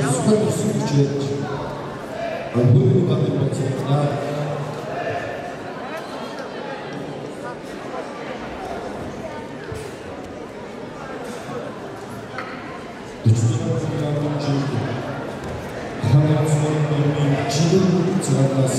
Бусдад болсон гэж ярьж өөрийн бат бодлоо цагаас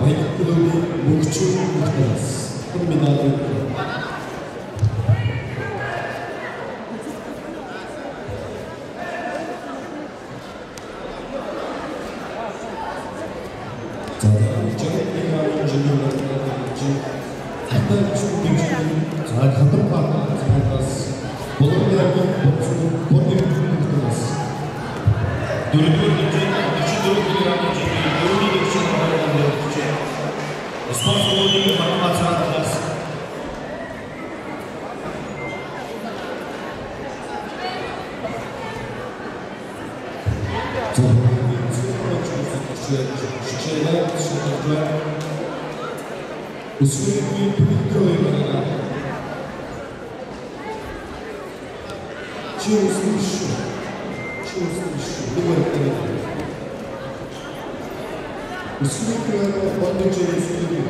баяр хөөрөмж мөнхчүүд мөхтөөс хүмүүс надад 굴이 Türkiye'de sokaklar usulü büyük birlikte oynanan Kim uzunmuş? Kim uzunmuş? Bu bölümde Usulü kıyarına bandırca usulü değil.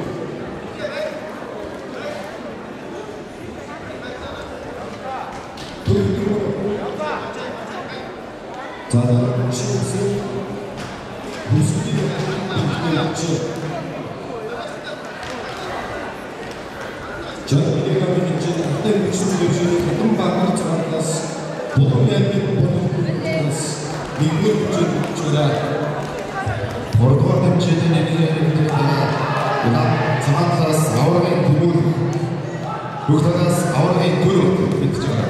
Tanrı, şimdi Шин. Жагтны компанийн хатан бичсэн зөвшөөрөл хатан багаар цаанаас бүх яг бүхнээс нэгдүгээр хүчээр Хордор хэмжээний нэгэн цаанаас аврагын төлөв бүх талаас аврагын төлөв гэж байна.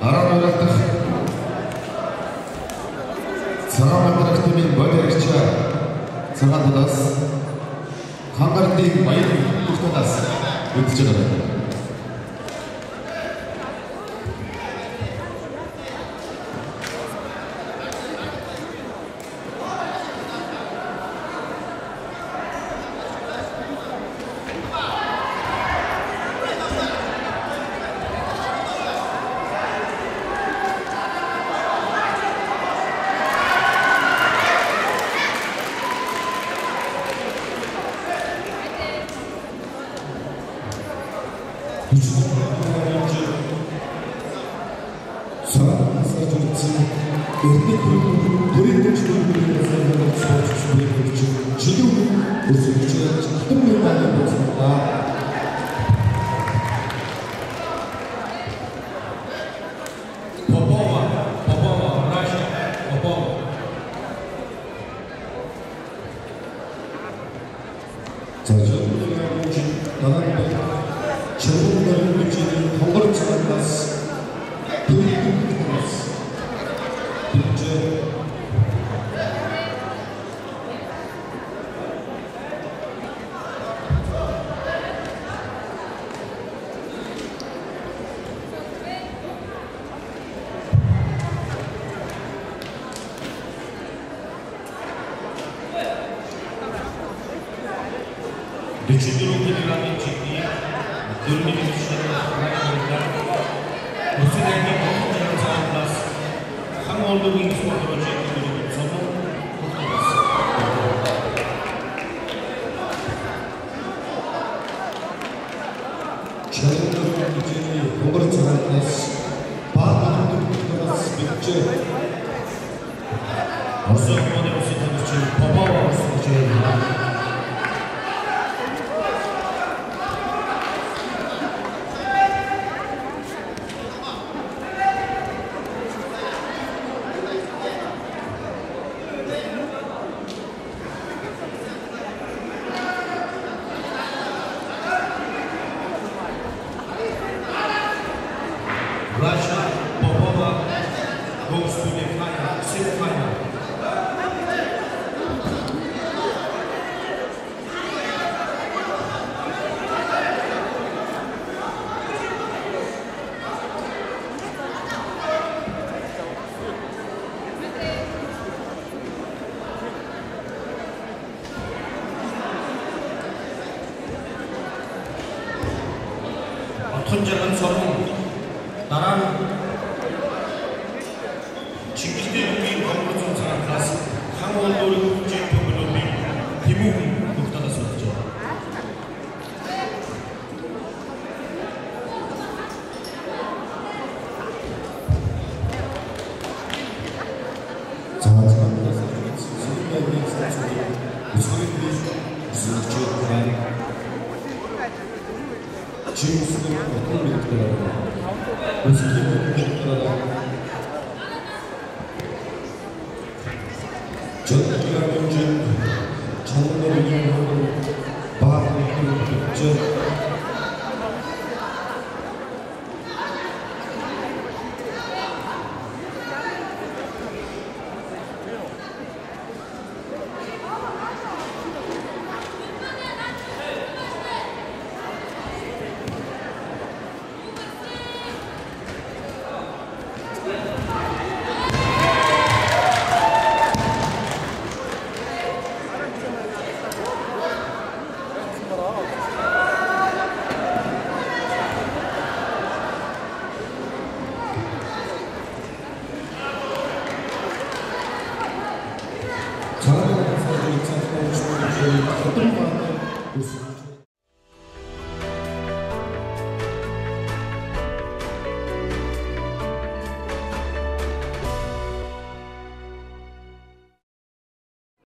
Дараа нь дах 下がってます。考えて前に行く人です。打つじゃない。 자, 저는 그냥... 주변을 살아가는 것이겠지. Üçüncü rukta güvenlik çektiği, dönümü gibi Bu sürekli konut yaratacağım biraz. Hem oldu bu ilgi sporda olacak gibi bir zaman. Çayırlı Fakülteni Umur Çöğretmez, Parlamento Kulturas Bitçi. Hazır Kumanı Yusuf Tanışçı, Papa Палаша, Попова, Господи, Фая, Сын Фая. 손절은 서로 Дараа нь Чингис дэвгийн 1300 цаанаас хан болдорын чему сына кормит Пусть 전기가 문제, 전문가 운영하고, 마음의 문제, えー、言葉。